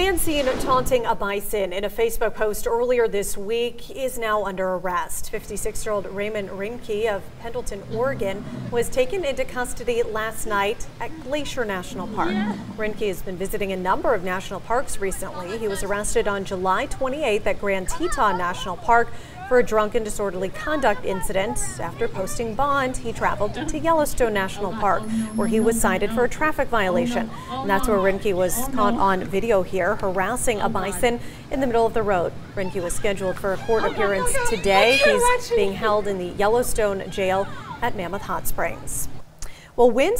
man seen taunting a bison in a Facebook post earlier this week is now under arrest. 56-year-old Raymond Reinke of Pendleton, Oregon was taken into custody last night at Glacier National Park. Yeah. Reinke has been visiting a number of national parks recently. He was arrested on July 28th at Grand Teton National Park for a drunken disorderly conduct incident. After posting bond, he traveled to Yellowstone National Park, where he was cited for a traffic violation. And that's where Reinke was caught on video here, harassing a bison in the middle of the road. Reinke was scheduled for a court appearance today. He's being held in the Yellowstone jail at Mammoth Hot Springs. Well, winds